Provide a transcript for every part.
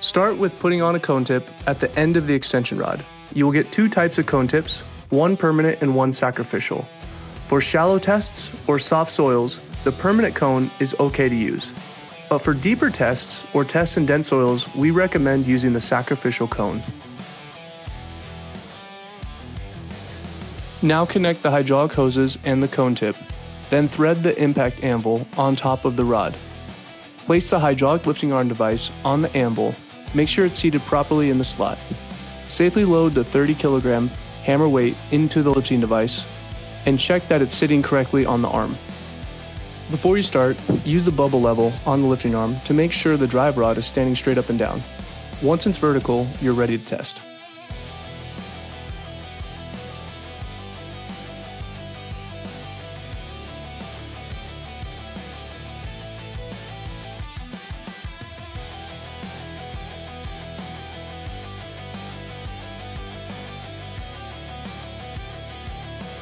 Start with putting on a cone tip at the end of the extension rod. You will get two types of cone tips, one permanent and one sacrificial. For shallow tests or soft soils, the permanent cone is okay to use. But for deeper tests or tests in dense soils, we recommend using the sacrificial cone. Now connect the hydraulic hoses and the cone tip, then thread the impact anvil on top of the rod. Place the hydraulic lifting arm device on the anvil Make sure it's seated properly in the slot. Safely load the 30 kilogram hammer weight into the lifting device and check that it's sitting correctly on the arm. Before you start, use the bubble level on the lifting arm to make sure the drive rod is standing straight up and down. Once it's vertical, you're ready to test.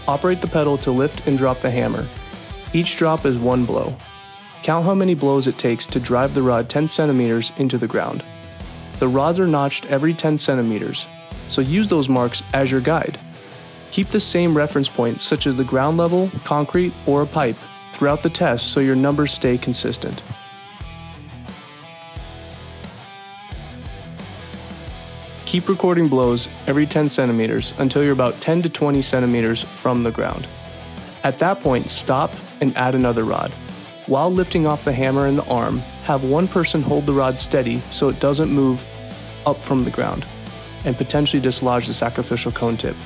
Operate the pedal to lift and drop the hammer. Each drop is one blow. Count how many blows it takes to drive the rod 10 centimeters into the ground. The rods are notched every 10 centimeters, so use those marks as your guide. Keep the same reference points such as the ground level, concrete, or a pipe throughout the test so your numbers stay consistent. Keep recording blows every 10 centimeters until you're about 10 to 20 centimeters from the ground. At that point, stop and add another rod. While lifting off the hammer and the arm, have one person hold the rod steady so it doesn't move up from the ground and potentially dislodge the sacrificial cone tip.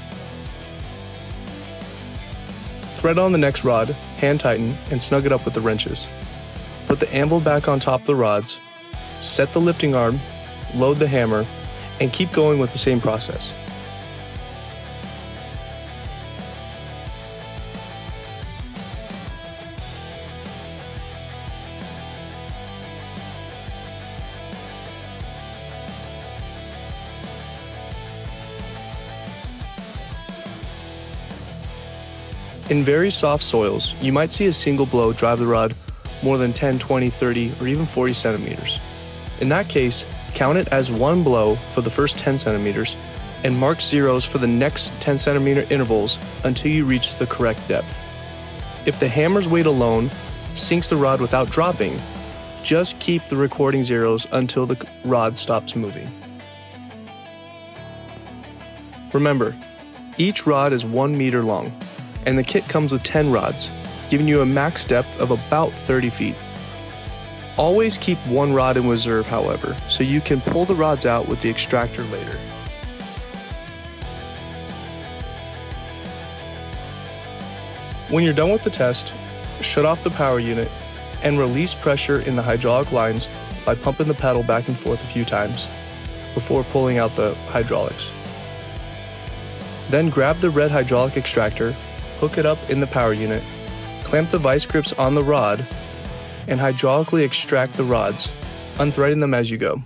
Thread on the next rod, hand tighten, and snug it up with the wrenches. Put the anvil back on top of the rods, set the lifting arm, load the hammer, and keep going with the same process. In very soft soils, you might see a single blow drive the rod more than 10, 20, 30, or even 40 centimeters. In that case, count it as one blow for the first 10 centimeters and mark zeros for the next 10 centimeter intervals until you reach the correct depth. If the hammer's weight alone sinks the rod without dropping, just keep the recording zeros until the rod stops moving. Remember, each rod is 1 meter long, and the kit comes with 10 rods, giving you a max depth of about 30 feet. Always keep one rod in reserve, however, so you can pull the rods out with the extractor later. When you're done with the test, shut off the power unit and release pressure in the hydraulic lines by pumping the pedal back and forth a few times before pulling out the hydraulics. Then grab the red hydraulic extractor, hook it up in the power unit, clamp the vice grips on the rod and hydraulically extract the rods, unthreading them as you go.